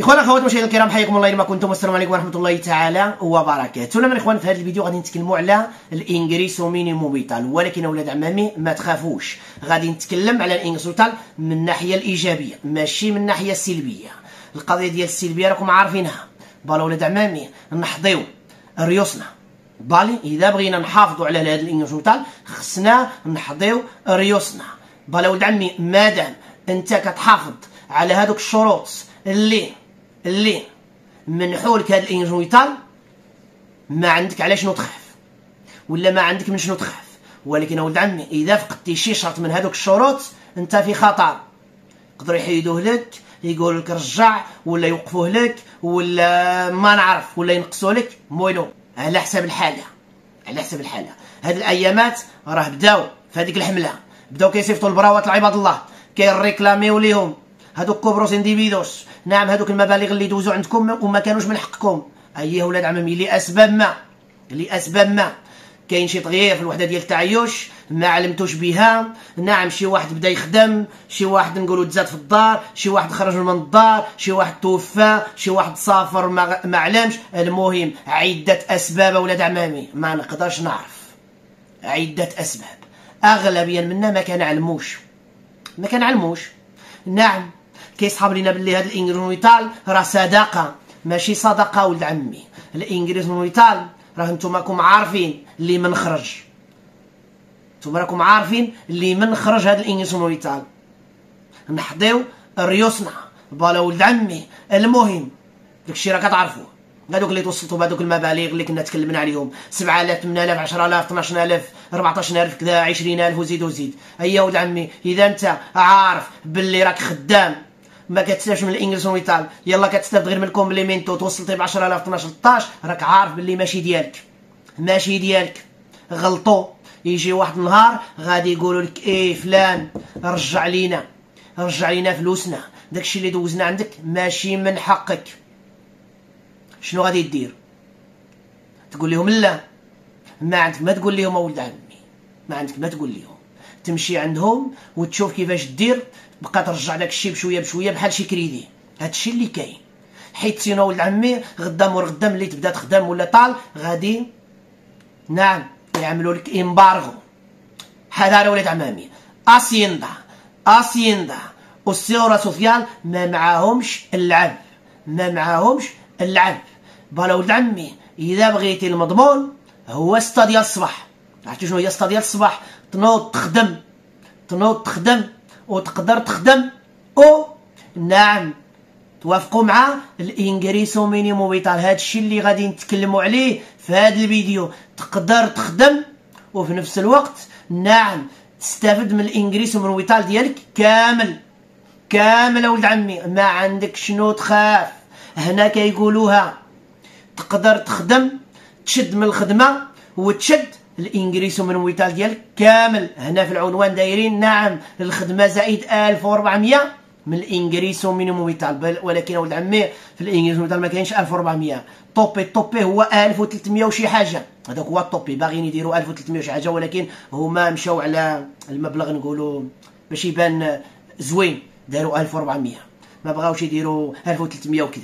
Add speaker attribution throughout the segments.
Speaker 1: إخوانا اخوات مشاهدينا الكرام حياكم الله اينما كنتم والسلام عليكم ورحمة الله تعالى وبركاته. من اخوان في هذا الفيديو غادي نتكلموا على ال ingreso mínimo vital ولكن أولاد عمامي ما تخافوش. غادي نتكلم على ال ingreso vital من الناحيه الإيجابية ماشي من الناحيه السلبية. القضية ديال السلبية راكم عارفينها. بالا ولاد عمامي نحضيو ريوسنا. بالي إذا بغينا نحافظوا على هذا ال ingreso vital خصنا نحضيو ريوسنا. بالا ولد عمي مادام أنت كتحافظ على هذوك الشروط اللي اللي منحولك هاد الانجويتال ما عندك على شنو تخاف ولا ما عندك من شنو تخاف. ولكن ولد عمي إذا فقدتي شي شرط من هذوك الشروط أنت في خطر. يقدروا يحيدوه لك يقول لك رجع ولا يوقفوه لك ولا ما نعرف ولا ينقصوا لك. مويلو على حسب الحالة على حسب الحالة. هاد الأيامات راه بداو في هذيك الحملة. بداو كيصيفطوا البراوات لعباد الله كيريكلاميو ليهم. هذوك cobros indebidos نعم هذوك المبالغ اللي دوزوا عندكم وما كانوش من حقكم. ايها ولاد عمامي لأسباب ما؟ لأسباب ما؟ كاين شي تغيير في الوحدة ديال التعايش ما علمتوش بها. نعم شي واحد بدا يخدم شي واحد نقولوا تزاد في الدار شي واحد خرج من الدار شي واحد توفى شي واحد سافر ما, ما علمش. المهم عدة أسباب أولاد عمامي. ما نقدرش نعرف. عدة أسباب. اغلبيه منا ما كنعلموش. ما كنعلموش. نعم كيصحاب لينا باللي هاد ال ingreso mínimo vital راه صدقة ماشي صدقه ولد عمي. ال ingreso mínimo vital راه نتوما راكم عارفين اللي من خرج. نتوما راكم عارفين اللي من خرج هاد ال ingreso mínimo vital نحضيو ريوسنا بالا ولد عمي. المهم داكشي راه كتعرفوه. هذوك اللي توصلتوا بهذوك المبالغ اللي كنا تكلمنا عليهم. 7000 8000 10000 12000 14000 كذا 20000 وزيد وزيد. أيا ولد عمي إذا أنت عارف باللي راك خدام ما كتستافدش من ال ingreso vital إلا كتستافد غير من ال complemento. توصلتي ب 10000 12 13 راك عارف باللي ماشي ديالك. ماشي ديالك. غلطوا يجي واحد النهار غادي يقولوا لك إيه فلان رجع لينا. رجع لينا فلوسنا. داكشي اللي دوزنا عندك ماشي من حقك. شنو غادي دير تقول لهم لا. ما عندك ما تقول لهم اولد عمي. ما عندك ما تقول لهم. تمشي عندهم وتشوف كيفاش دير بقى ترجع داك الشيء بشوية بشوية بحال شي كريدي. هذا الشيء اللي كاين. حيت si no ولد عمي غدا مور غدا ملي تبدا تخدم ولا طال غادي نعم يعملوا لك embargo. حذاري ولاد عمامي. Hacienda Hacienda وال Seguridad Social ما معاهمش اللعب. ما معاهمش اللعب. بالا ولد عمي إذا بغيتي المضمون هو ستة ديال الصباح عرفتي شنو هي ستة ديال الصباح تنوض تخدم تنوض تخدم وتقدر تخدم أو نعم توافقوا مع ال ingreso mínimo vital هذا الشيء اللي غادي نتكلموا عليه في هذا الفيديو. تقدر تخدم وفي نفس الوقت نعم تستافد من ال ingreso mínimo vital ديالك كامل. كامل ولد عمي ما عندك شنو تخاف. هنا كيقولوها تقدر تخدم تشد من الخدمة وتشد ال ingreso mínimo vital ديالك كامل. هنا في العنوان دايرين. نعم الخدمة زائد 1400 من ال ingreso mínimo vital ولكن ولد عمي في ال ingreso vital ما كاينش 1400 tope tope هو 1300 وشي حاجة. هذاك هو ال tope باغيين يديروا 1300 وشي حاجة ولكن هما مشاو على المبلغ نقولوا باش يبان زوين. داروا 1400 ما بغاوش يديروا 1300 وكذا.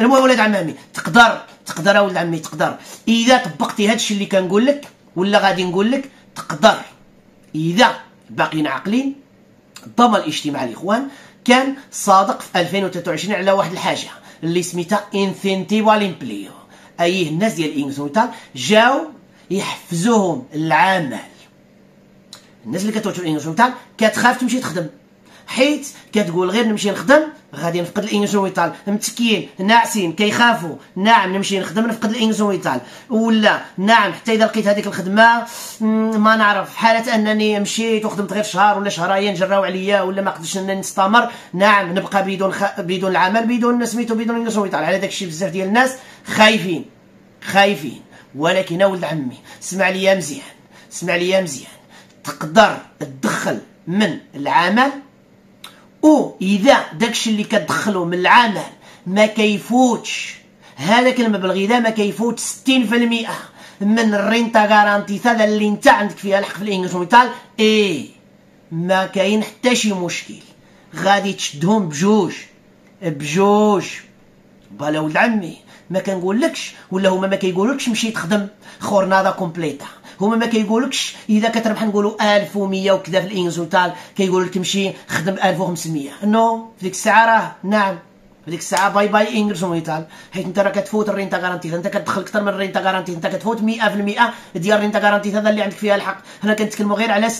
Speaker 1: المهم ولاد عمامي تقدر تقدر ولد عمي تقدر. إذا طبقتي هادشي اللي كنقول لك ولا غادي نقول لك تقدر. إذا باقيين عاقلين الضمان الاجتماعي الاخوان كان صادق في 2023 على واحد الحاجة اللي سميتها incentivo al empleo. أي الناس ديال ال ingreso جاو يحفزوهم العمل الناس اللي كتوجه ال ingreso كتخاف تمشي تخدم. حيت كتقول غير نمشي نخدم غادي نفقد ال ingreso vital متكين ناعسين كيخافوا. نعم نمشي نخدم نفقد ال ingreso vital ولا نعم حتى إذا لقيت هذيك الخدمة ما نعرف. حالة أنني مشيت وخدمت غير شهر ولا شهرين جراو عليا ولا ما قدرتش أنني نستمر. نعم نبقى بدون خ... بدون العمل بدون سميتو بدون ingreso vital على داك الشيء بزاف ديال الناس خايفين خايفين. ولكن ولد عمي اسمع ليا مزيان اسمع ليا مزيان. تقدر تدخل من العمل أو إذا داكشي اللي كتدخلو من العمل ما كيفوتش. هذاك المبلغ اذا ما كيفوت 60% من ال renta garantizada اللي انت عندك فيها الحق في ال ingreso إيه ما كاين حتى شي مشكل. غادي تشدهم بجوج. بجوج. vale ولد عمي ما كنقولكش ولا هما ما كيقولكش مشي تخدم. jornada completa. هما ما كيقولكش إذا كتربح نقولوا 1100 وكذا في ال ingreso vital كيقول لك مشي خدم 1500 no في ديك الساعة راه نعم. في ديك الساعة bye bye mínimo vital حيت انت راه كتفوت ال renta garantizada انت كتدخل أكثر من ال renta garantizada انت كتفوت 100% ديال ال renta garantizada هذا اللي عندك فيها الحق. هنا كنتكلموا غير على 60%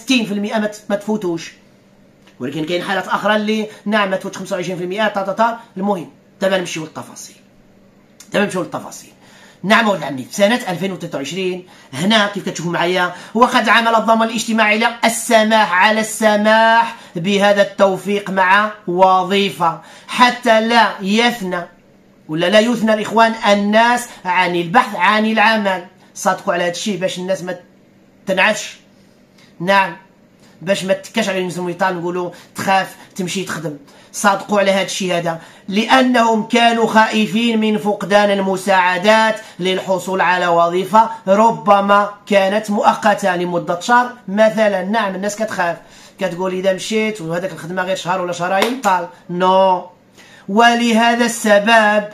Speaker 1: ما تفوتوش. ولكن كاين حالات أخرى اللي نعم ما تفوت 25% تا تا تا. المهم دابا نمشيو للتفاصيل. دابا نمشيو للتفاصيل. نعم عمي في سنة 2023 هنا كيف كتشوفوا معايا؟ وقد عمل الضمان الاجتماعي السماح على السماح بهذا التوفيق مع وظيفة. حتى لا يثنى ولا لا يثنى الإخوان الناس عن البحث عن العمل. صادقوا على هذا الشيء باش الناس ما تنعش. نعم باش ما تكاش على الميطان نقولوا تخاف تمشي تخدم. صادقوا على هذا الشيء هذا. لأنهم كانوا خائفين من فقدان المساعدات للحصول على وظيفة ربما كانت مؤقتة لمدة شهر. مثلا نعم الناس كتخاف. كتقول إذا مشيت وهذاك الخدمة غير شهر ولا شهرين؟ طال نو. ولهذا السبب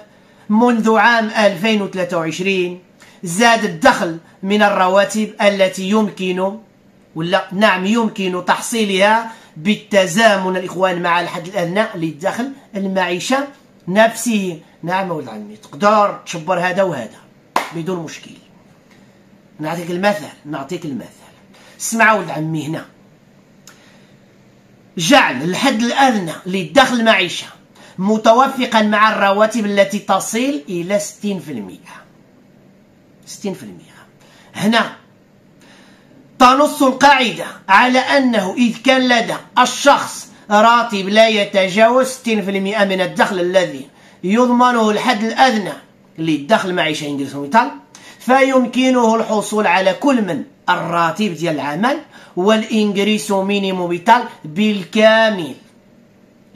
Speaker 1: منذ عام 2023 زاد الدخل من الرواتب التي يمكن ولا نعم يمكن تحصيلها بالتزامن الإخوان مع الحد الأدنى للدخل المعيشة نفسه. نعم ولد عمي تقدر تشبر هذا وهذا بدون مشكل. نعطيك المثل نعطيك المثل. اسمع ولد عمي هنا. جعل الحد الأدنى للدخل المعيشة متوافقا مع الرواتب التي تصل إلى 60% 60% هنا تنص القاعدة على أنه إذ كان لدى الشخص راتب لا يتجاوز 60% من الدخل الذي يضمنه الحد الأدنى للدخل المعيشة ingreso vital فيمكنه الحصول على كل من الراتب ديال العمل وال ingreso mínimo vital بالكامل.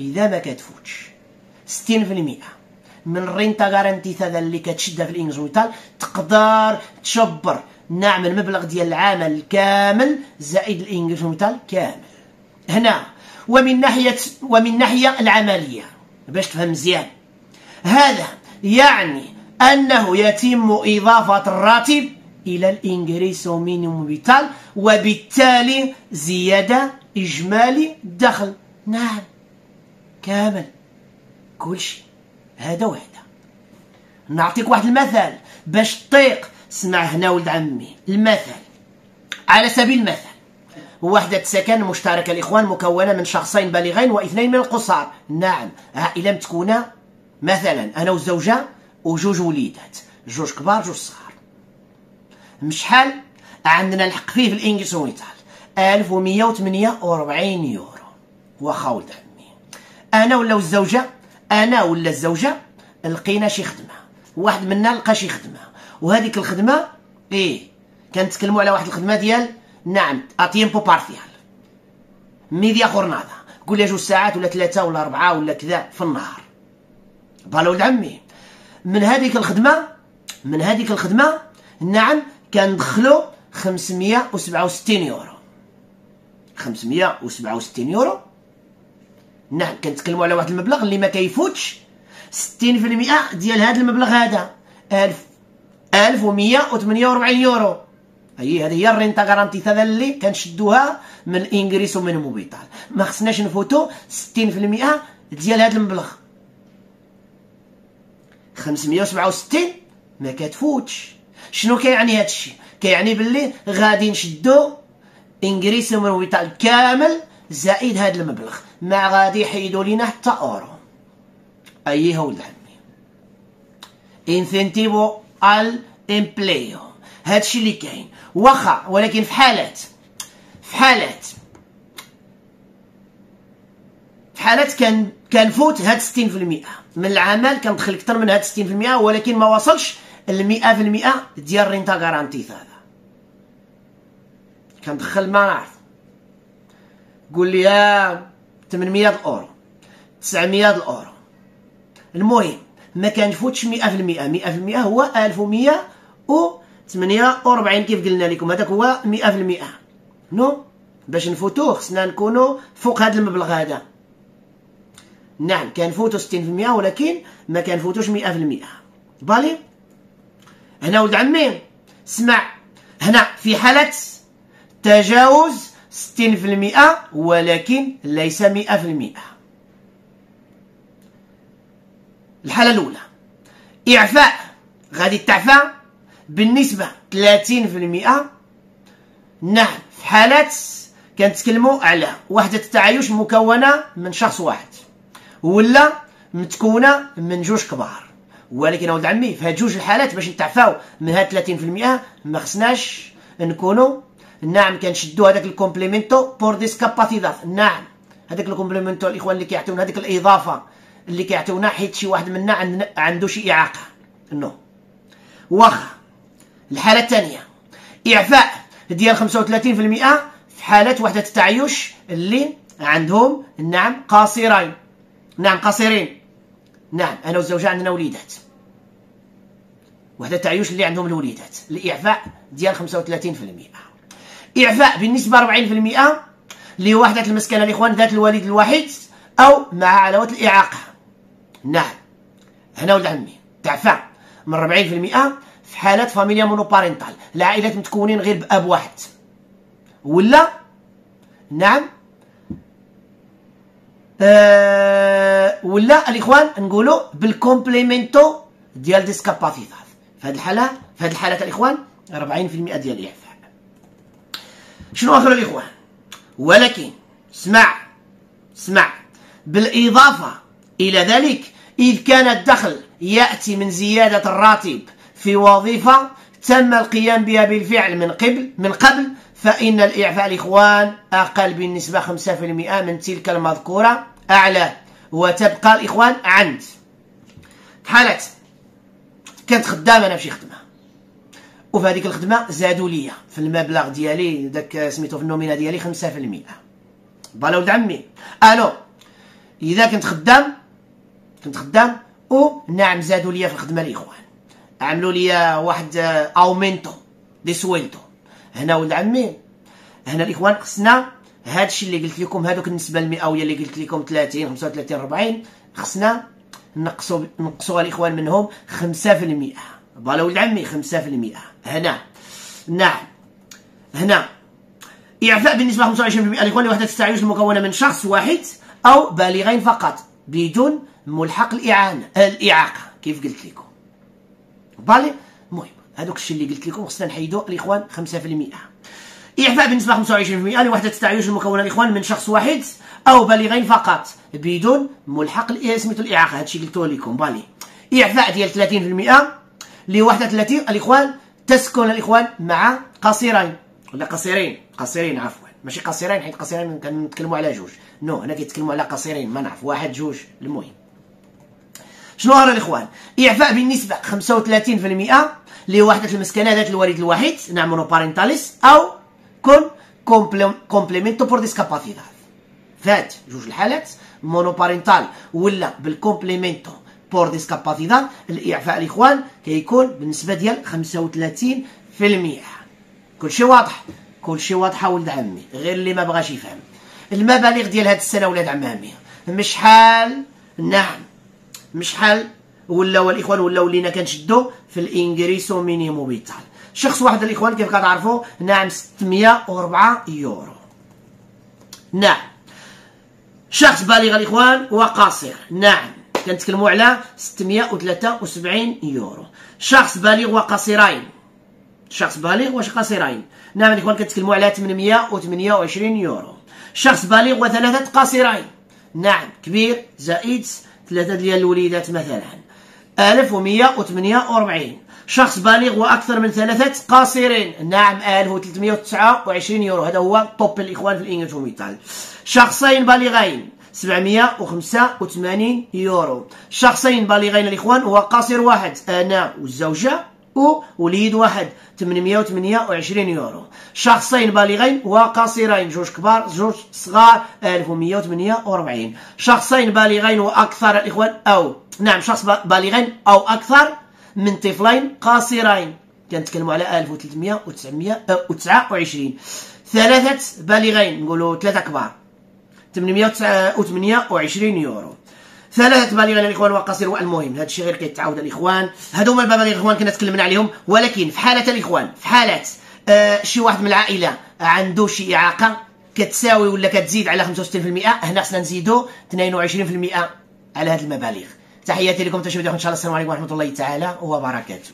Speaker 1: إذا ما كتفوتش. 60% من ال renta garantizada هذا اللي كتشدها في ال ingreso تقدر تشبر نعم المبلغ ديال العمل الكامل زائد ال ingreso mínimo vital كامل. هنا ومن ناحية ومن ناحية العملية باش تفهم مزيان. هذا يعني أنه يتم إضافة الراتب إلى ال ingreso mínimo vital وبالتالي زيادة إجمالي الدخل نعم كامل. كل شيء. هذا وهذا نعطيك واحد المثال. باش تطيق اسمع هنا ولد عمي. المثل. على سبيل المثل. وحدة سكن مشتركة الإخوان مكونة من شخصين بالغين واثنين من القصار. نعم. عائلة متكونة مثلا أنا والزوجة وجوج وليدات. جوج كبار جوج صغار. مشحال؟ عندنا الحق فيه في ال ingreso vital 1148 يورو. واخا ولد عمي. أنا ولا الزوجة أنا ولا الزوجة؟ لقينا شي خدمة. واحد منا لقى شي خدمة. وهذيك الخدمة إيه كنتكلموا على واحد الخدمة ديال نعم a tiempo parcial ميديا خورنادا قول لي جوج ساعات ولا ثلاثة ولا أربعة ولا كذا في النهار. بالا ولد عمي. من هذيك الخدمة من هذيك الخدمة نعم كندخلوا 567 يورو. 567 يورو. نعم كنتكلموا على واحد المبلغ اللي ما كيفوتش 60% ديال هذا المبلغ هذا. 1000 1148 يورو. أي هذه هي ال renta garantizada هذا اللي كنشدوها من ال ingreso mínimo vital. ما خصناش نفوتو 60% ديال هذا المبلغ. 567 ما كتفوتش. شنو كيعني هذا الشيء؟ كيعني باللي غادي نشدو ingreso mínimo vital كامل زائد هذا المبلغ. ما غادي يحيدوا لينا حتى أورو. أي هو ولد عمي incentivo al empleo هادشي اللي كاين. واخا ولكن في حالات في حالات في حالات كان كنفوت هاد 60% من العمل كندخل أكثر من هاد 60% ولكن ما وصلش ل 100% ديال renta garantizada هذا. كندخل ما نعرف. قول لي 800 أورو. 900 أورو. المهم ما كنفوتش 100% 100% هو 1148 كيف قلنا لكم؟ هذاك هو 100% no؟ باش نفوتوه خصنا نكونوا فوق هذا المبلغ هذا. نعم كنفوتو 60% ولكن ما كنفوتوش 100% vale؟ هنا ولد عمي اسمع. هنا في حالة تجاوز 60% ولكن ليس 100% الحالة الأولى. إعفاء غادي تعفى بالنسبة 30% نعم في حالات كنتكلموا على وحدة التعايش مكونة من شخص واحد ولا متكونة من جوج كبار. ولكن اولد عمي في هاد جوج الحالات باش نتعفاو من هاد 30% ما خصناش نكونوا نعم كنشدوا هذاك ال complemento por discapacidad نعم هذاك ال complemento الإخوان اللي كيعطيونا هذيك الإضافة اللي كيعطيونا حيت شي واحد منا عنده شي إعاقة. no. واخا الحالة الثانية إعفاء ديال 35% في حالة وحدة التعايش اللي عندهم نعم قاصرين. نعم قاصرين نعم أنا والزوجه عندنا وليدات. وحدة التعايش اللي عندهم الوليدات. الإعفاء ديال 35% إعفاء بالنسبة 40% لوحدة المسكنة الإخوان ذات الوالد الوحيد أو مع علاوة الإعاقة. نعم. هنا ولد عمي. تعفى. من 40% في حالة familia monoparental. العائلات متكونين غير بأب واحد. ولا؟ نعم. آه ولا الإخوان نقولوا بال complemento ديال ديسكاباسيتاد في هذه الحالة في هذه الحالات الإخوان 40% ديال الإعفاء. شنو آخر الإخوان؟ ولكن اسمع اسمع. بالإضافة إلى ذلك إذ كان الدخل يأتي من زيادة الراتب في وظيفة تم القيام بها بالفعل من قبل من قبل فإن الإعفاء الإخوان أقل بالنسبة 5% من تلك المذكورة أعلى. وتبقى الإخوان عند. حالات كانت خدامة أنا في خدمة. وفي هذيك الخدمة زادوا لي في المبلغ ديالي داك سميتو في ال nómina ديالي 5% بالا ولد عمي ألو. إذا كنت خدام كنت خدام ونعم زادوا ليا في الخدمة الاخوان عملوا ليا واحد aumento de sueldo هنا ولد عمي. هنا الإخوان خصنا هادشي اللي قلت لكم هادوك النسبة المئويه اللي قلت لكم 30 35 40 خصنا نقصوا نقصوا الإخوان منهم 5% فوالا ولد عمي 5% هنا. نعم. هنا. إعفاء بالنسبة 25% الإخوان لوحدة التعايش المكونة من شخص واحد أو بالغين فقط بدون ملحق الإعانة الإعاقة كيف قلت لكم؟ بالي المهم هذوك الشيء اللي قلت لكم خصنا نحيدو الإخوان 5% إعفاء بالنسبة 25% لوحدة التعايش المكونة الإخوان من شخص واحد أو بالغين فقط بدون ملحق سميتو الإعاقة. هادشي قلتوه لكم بالي إعفاء ديال 30% لوحدة التي الإخوان تسكن الإخوان مع قصيرين. ولا قصيرين؟ قصيرين عفوا. ماشي قصيرين حيت قصيرين كنتكلموا على جوج. نو هنا كيتكلموا على قصيرين ما نعرف واحد جوج. المهم. شنو هذا الإخوان؟ إعفاء بالنسبة 35% لوحدة المسكنة ذات الوالد الوحيد نعم monoparentales أو con complemento por discapacidad فات جوج الحالات monoparental ولا بال complemento por discapacidad الإعفاء الإخوان كيكون بالنسبة ديال 35% كلشي واضح؟ كلشي واضح ولد عمي غير اللي ما بغاش يفهم. المبالغ ديال هاد السنة ولاد عمامي مشحال؟ نعم. مشحال ولاو الاخوان ولاو لينا كنشدو في ال ingreso mínimo vital شخص واحد الإخوان كيف كتعرفوا نعم 604 يورو. نعم. شخص بالغ الإخوان وقاصر نعم. كنتكلموا على 673 يورو. شخص بالغ وقاصرين شخص بالغ واش قاصرين نعم الإخوان كنتكلموا على 828 يورو. شخص بالغ وثلاثة قاصرين نعم كبير زائد ثلاثة ديال الوليدات مثلا. 1148 شخص بالغ وأكثر من ثلاثة قاصرين. نعم 1329 يورو. هذا هو top الإخوان في ال ingreso vital شخصين بالغين 785 يورو. شخصين بالغين الإخوان وقاصر واحد. أنا والزوجة ووليد واحد 828 يورو. شخصين بالغين وقصيرين جوج كبار جوج صغار 1148 شخصين بالغين وأكثر الاخوان أو نعم شخص بالغين أو أكثر من طفلين قصيرين. كنتكلموا على 1329 ثلاثة بالغين نقولوا ثلاثة كبار 828 يورو. ثلاثة بالغ الإخوان وقصير والمهم. هذا الشيء غير كيتعاود الإخوان. هادو هما المبالغ الإخوان كنا تكلمنا عليهم. ولكن في حالة الإخوان في حالة آه شي واحد من العائلة عنده شي إعاقة كتساوي ولا كتزيد على 65% هنا خصنا نزيدو 22% على هذه المبالغ. تحياتي لكم تشاهدوا إن شاء الله السلام عليكم ورحمة الله تعالى وبركاته.